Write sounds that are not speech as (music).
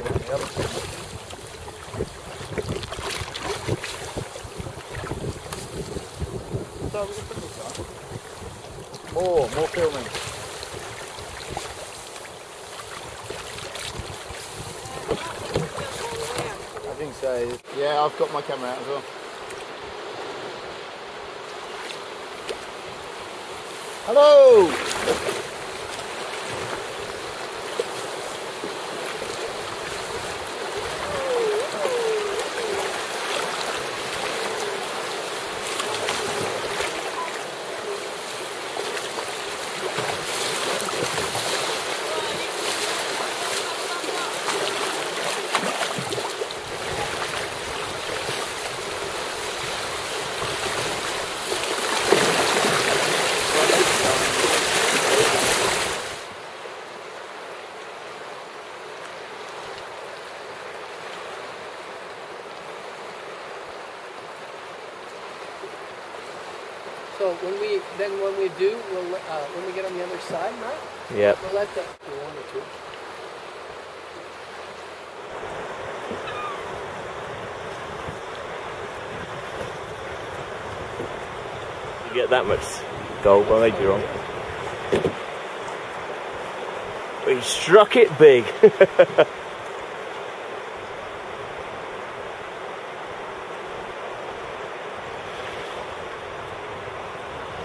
So we can put this on. More, more filming. I think so. Yeah, I've got my camera out as well. Hello! So when we then when we do, we'll uh, when we get on the other side, right? Yep. We'll let the one or two. You get that much gold, well, maybe you're wrong. We struck it big. (laughs)